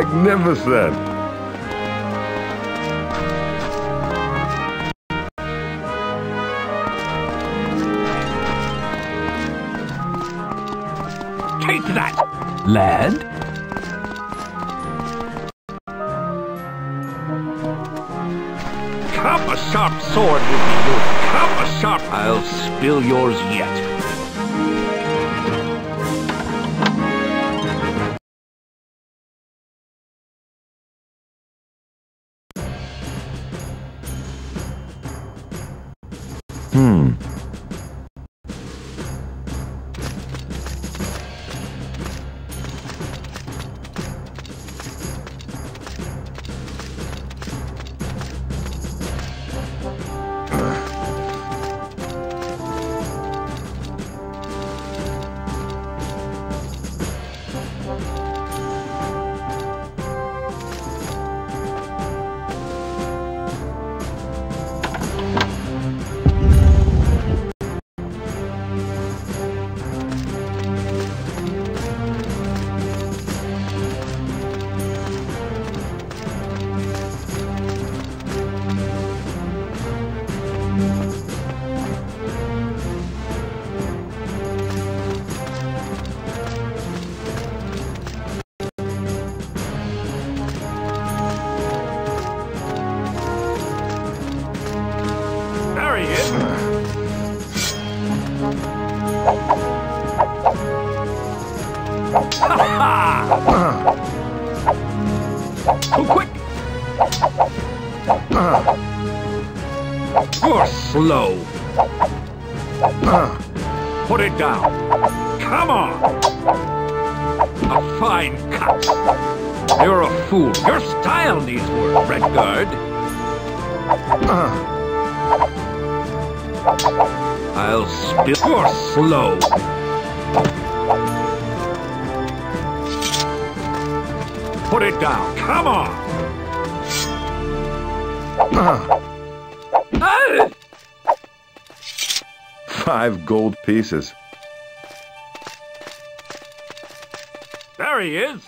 Magnificent! Hmm. Slow. Put it down. Come on. A fine cut. You're a fool. Your style needs work, Redguard. I'll spill. You're slow. Put it down. Come on. Ah! Five gold pieces. There he is.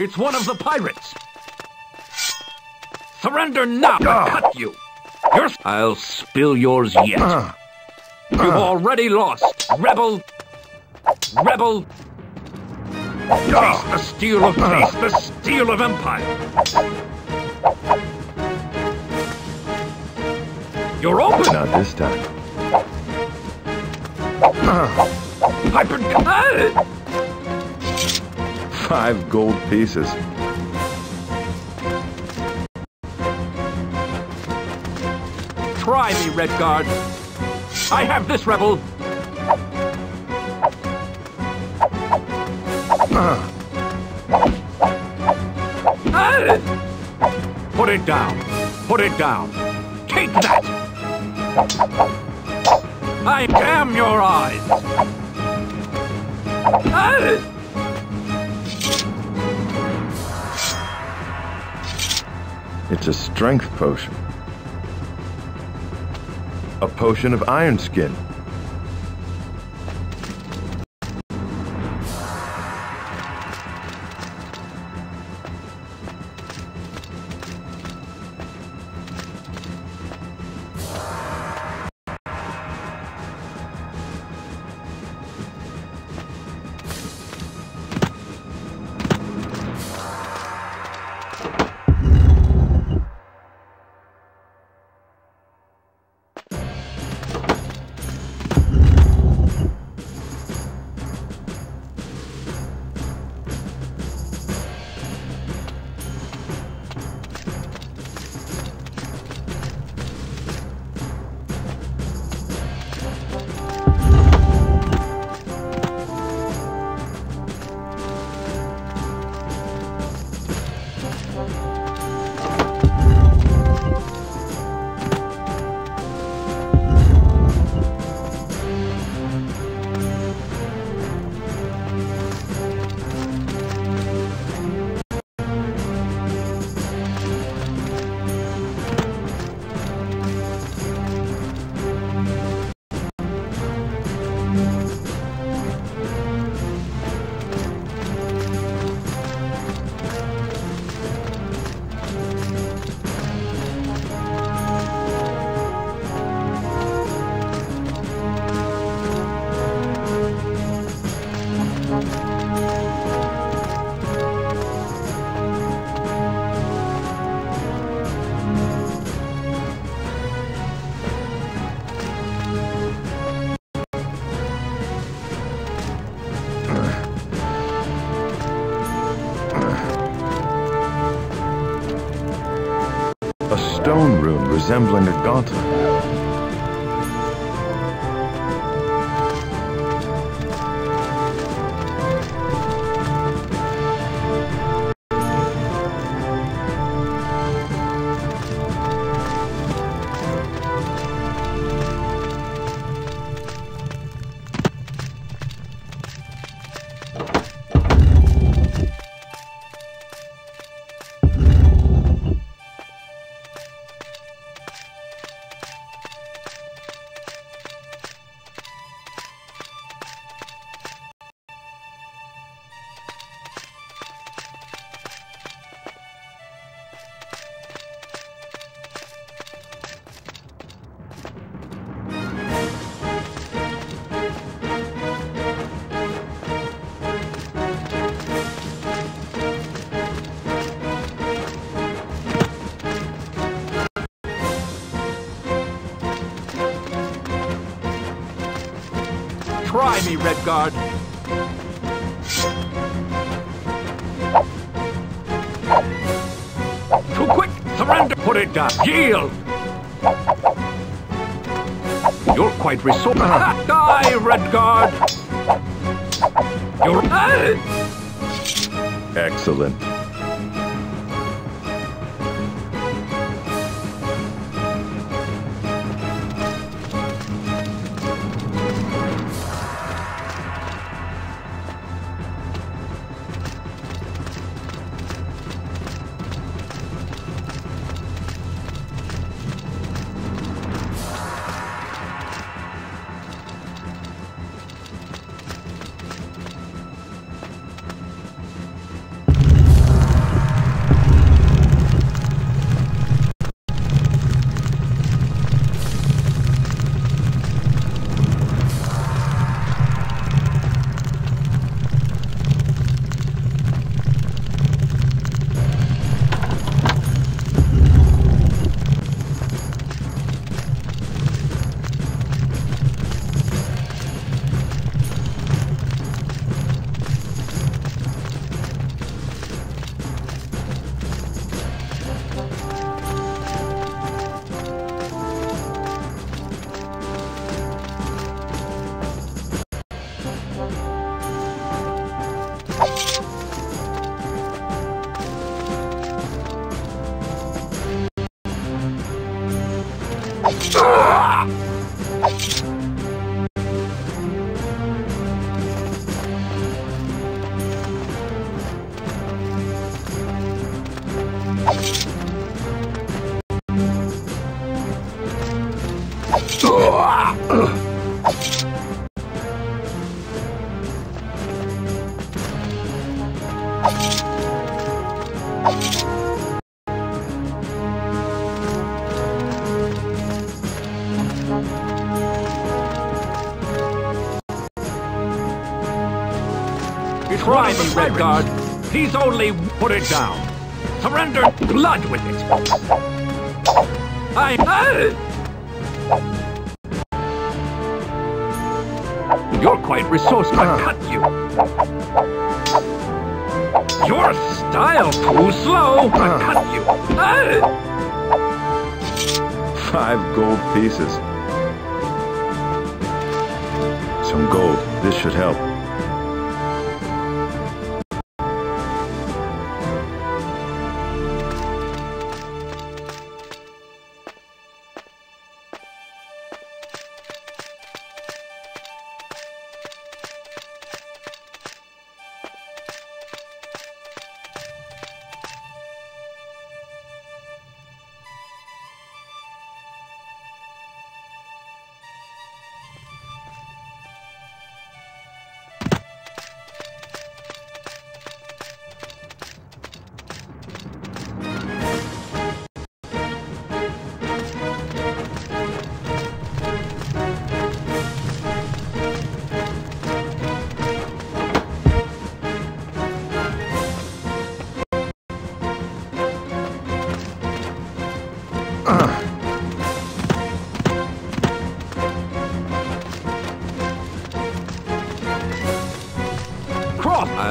It's one of the pirates. Surrender now. I ah. cut you. You're... I'll spill yours yet. Ah. You've ah. already lost. Rebel. Rebel. Taste the steel of taste the steel of empire. You're open. Not this time. Piper. Ah! Five gold pieces. Try me, Redguard. I have this rebel. Put it down. Put it down. Take that. I damn your eyes. It's a strength potion. A potion of iron skin. Resembling a gauntlet. Redguard. Too quick! Surrender! Put it down! Yield! You're quite resourceful. Die, Redguard! You're... Ah! Excellent. Try me, Redguard. He's only... Put it down. Surrender blood with it. I... Ah! Quite resourceful. I'll cut you. Your style too slow. I'll cut you. Ah! Five gold pieces. Some gold. This should help.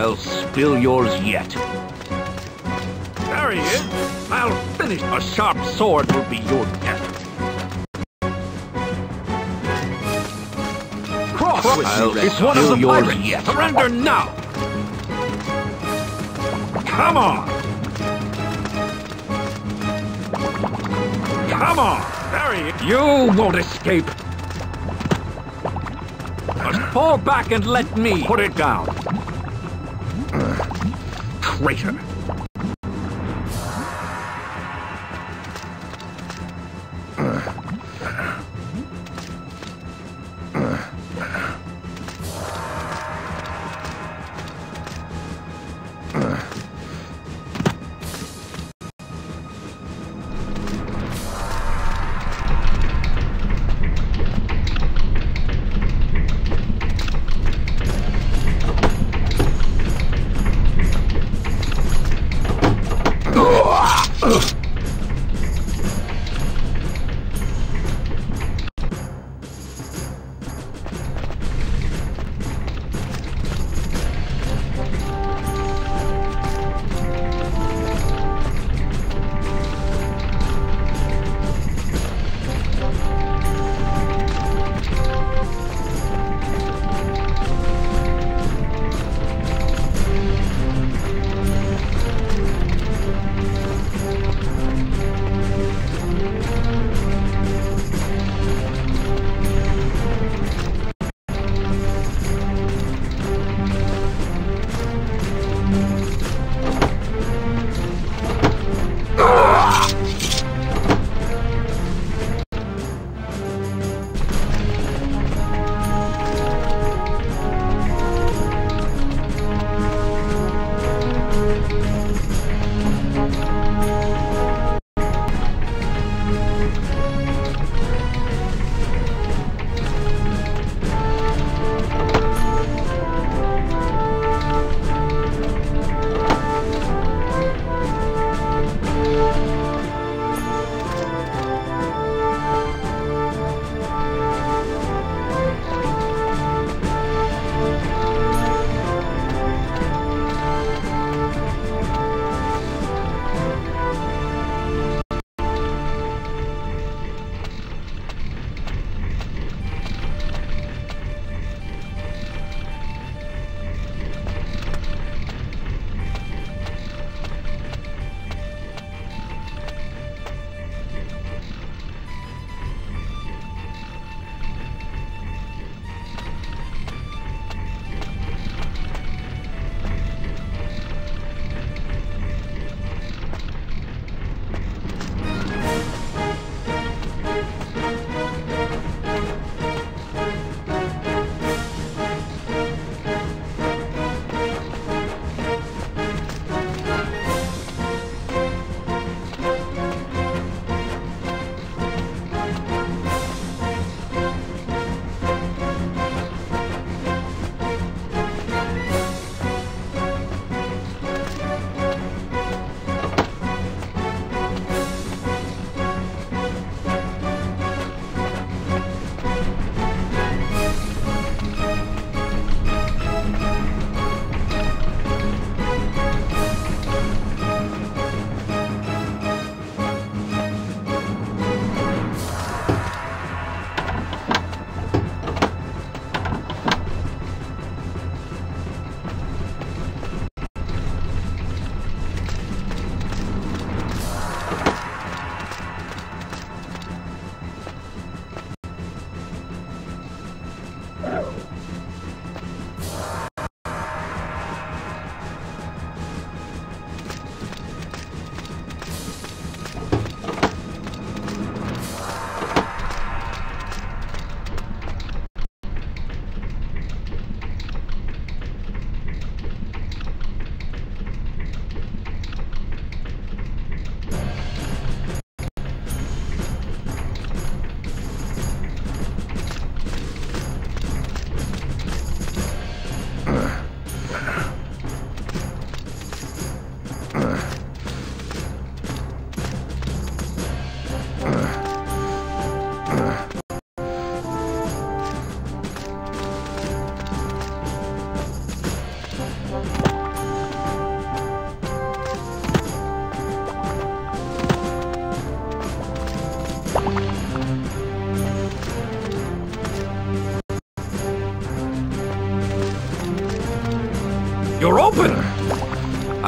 I'll spill yours yet. There he is. I'll finish. A sharp sword will be your death. Cross with I'll you. It's one of the your pirates. yet. Surrender now. Come on. Come on. He is. You won't escape. Just fall back and let me put it down. Traitor.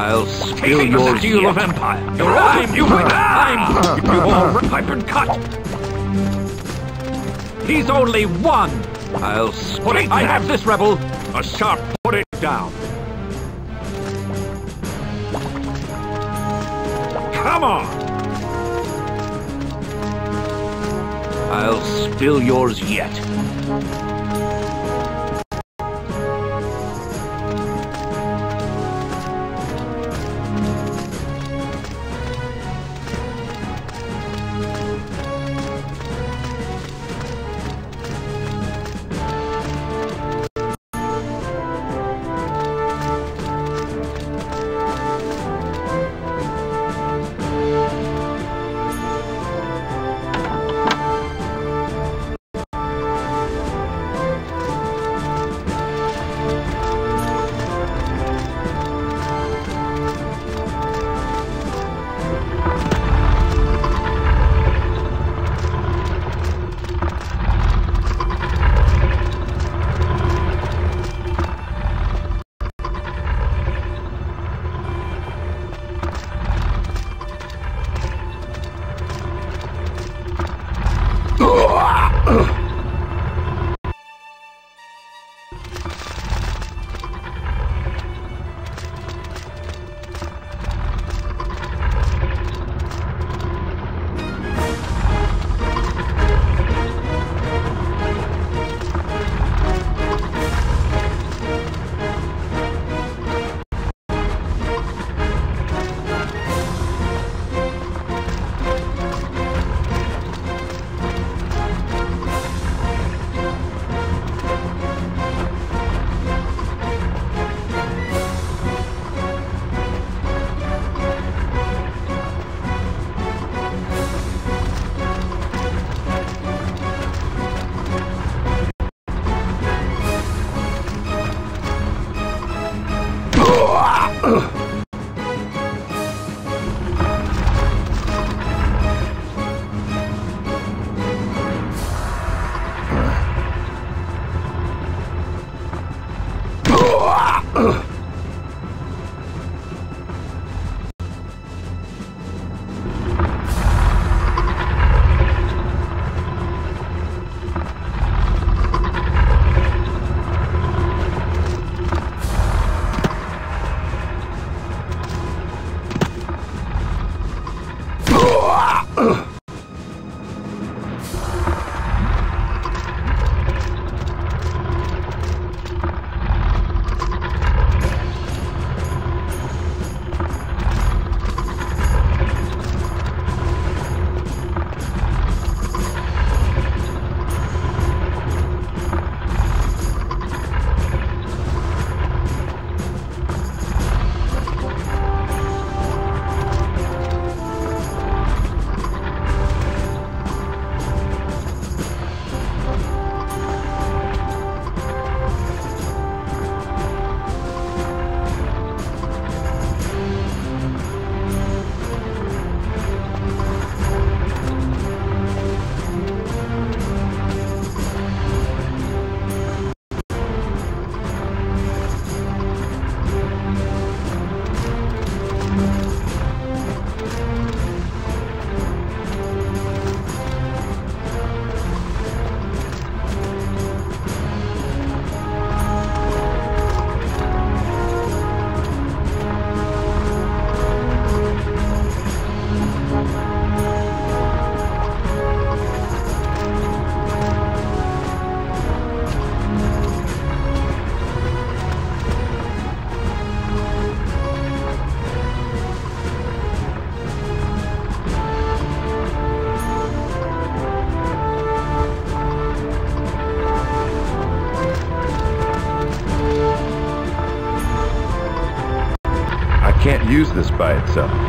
I'll spill your steel of empire. You're I'm you I'm you all pipe and cut. He's only one. I'll put it. I have this rebel. A sharp put it down. Come on. I'll spill yours yet. Use this by itself.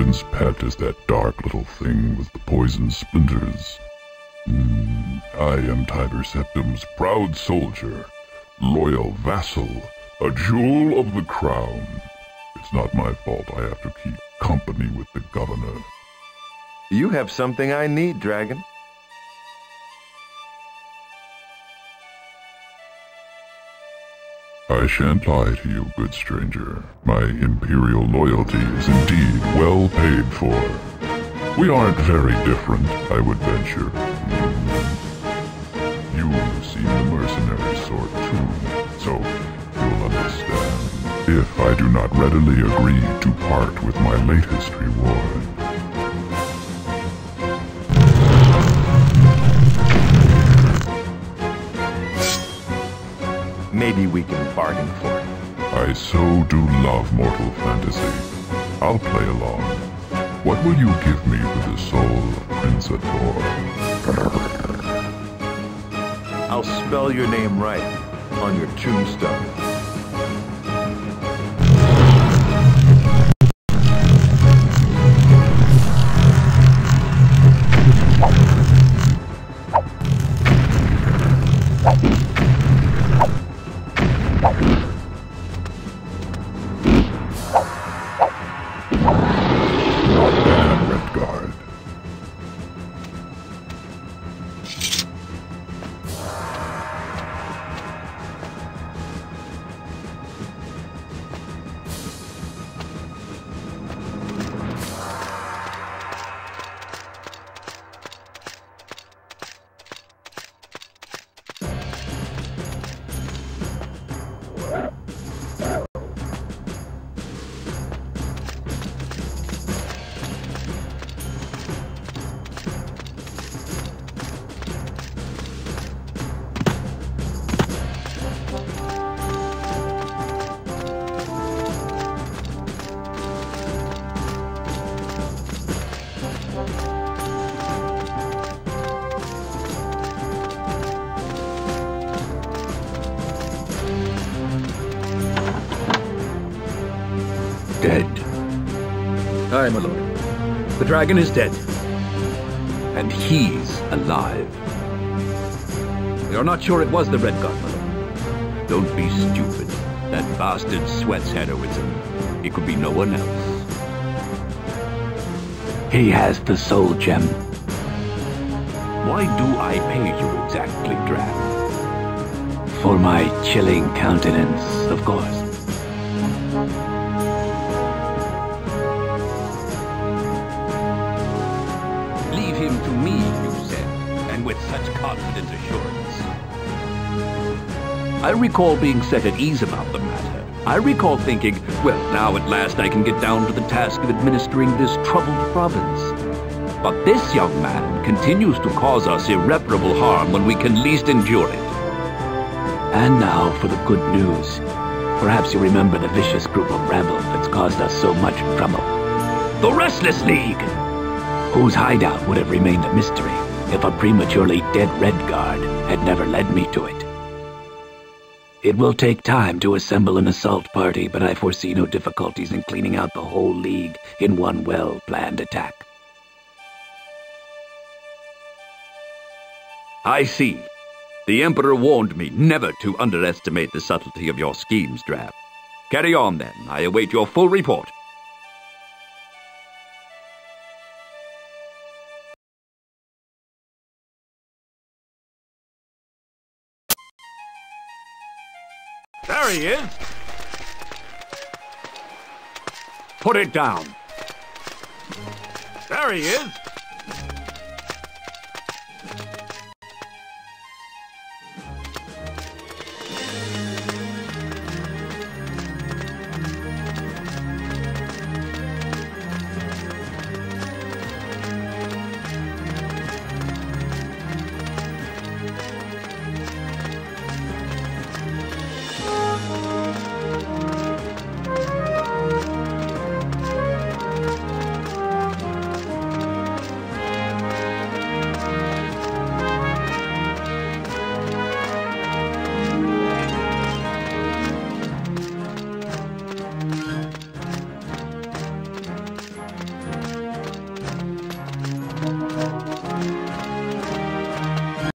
Richton's pet is that dark little thing with the poison splinters. Mm, I am Tiber Septim's proud soldier, loyal vassal, a jewel of the crown. It's not my fault I have to keep company with the governor. You have something I need, Dragon. I shan't lie to you, good stranger. My imperial loyalty is indeed well paid for. We aren't very different, I would venture. You seem the mercenary sort too, so you'll understand if I do not readily agree to part with my latest reward. Maybe we can bargain for it. I so do love mortal fantasy. I'll play along. What will you give me for the soul of Prince A'tor? I'll spell your name right on your tombstone. Dead. Aye, my lord. The dragon is dead. And he's alive. We are not sure it was the Redguard, my lord. Don't be stupid. That bastard sweats heroism. It could be no one else. He has the soul gem. Why do I pay you exactly, Dram? For my chilling countenance, of course. I recall being set at ease about the matter. I recall thinking, well, now at last I can get down to the task of administering this troubled province. But this young man continues to cause us irreparable harm when we can least endure it. And now for the good news. Perhaps you remember the vicious group of rebel that's caused us so much trouble. The Restless League! Whose hideout would have remained a mystery if a prematurely dead Redguard had never led me to it. It will take time to assemble an assault party, but I foresee no difficulties in cleaning out the whole League in one well-planned attack. I see. The Emperor warned me never to underestimate the subtlety of your schemes, Dram. Carry on, then. I await your full report. Put it down. There he is!